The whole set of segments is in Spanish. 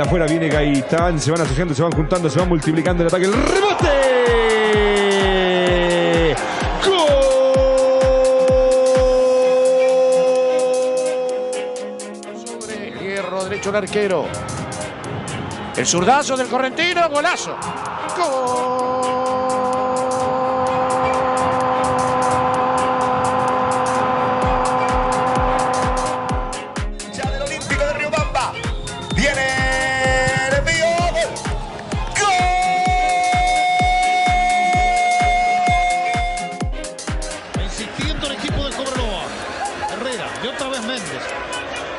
De afuera viene Gaitán, se van asociando, se van juntando, se van multiplicando el ataque. ¡El rebote! ¡Gol! Sobre hierro derecho el arquero. El zurdazo del correntino, golazo. Ya El equipo del Cobreloa. Herrera, y otra vez Méndez.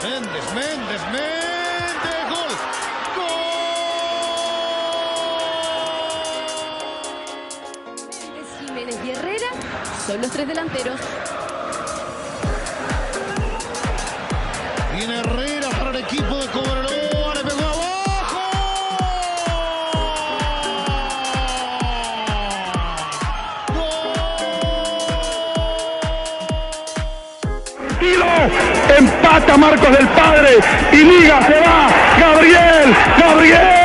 Méndez, Méndez, Méndez. Gol. Méndez, Jiménez y Herrera son los tres delanteros. Viene Herrera empata Marcos del Padre y Liga se va. Gabriel, Gabriel.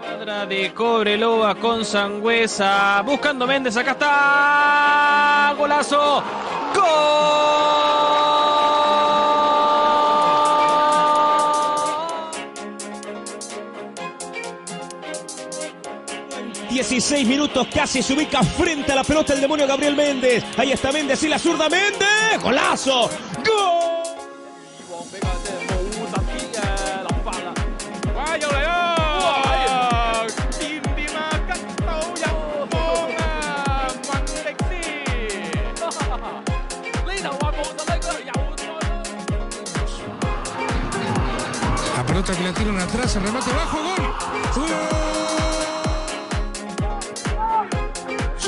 Cuadra de Cobreloa con Sangüesa. Buscando Méndez. Acá está. Golazo. ¡Gol! 16 minutos casi se ubica frente a la pelota el demonio Gabriel Méndez. Ahí está Méndez y la zurda Méndez. Golazo. Gol. La pelota que la tiran atrás, el remate bajo, gol. ¡Gol!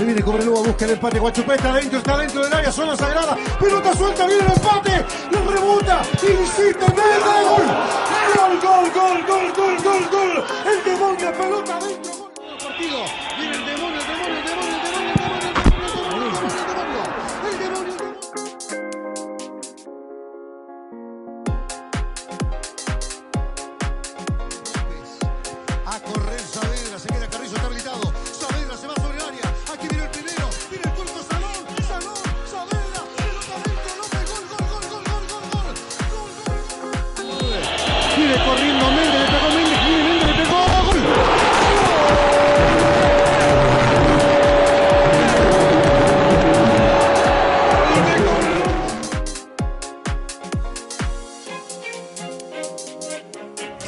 Se viene Cobreloa, busca el empate. Guachupeta adentro, está dentro del área, zona sagrada. Pelota suelta, viene el empate. La rebota. Insiste, Méndez. Gol, gol, gol, gol, gol, gol, gol. El demonio, pelota adentro. Gol. Partido. Viene el el demonio,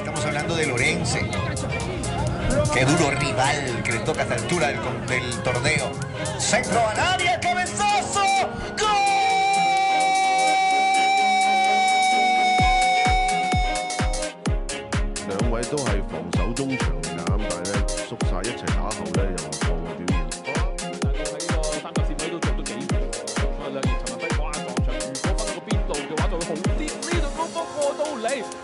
Estamos hablando de Lorense. Qué duro rival que le toca a esta altura del, del torneo. Centro al área, cabezazo. ¡Gol! 兩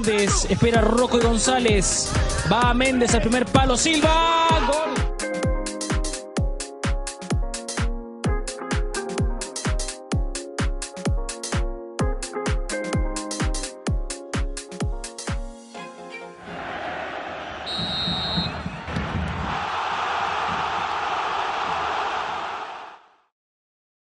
Méndez espera Rocco y González. Va Méndez al primer palo. Silva. Gol.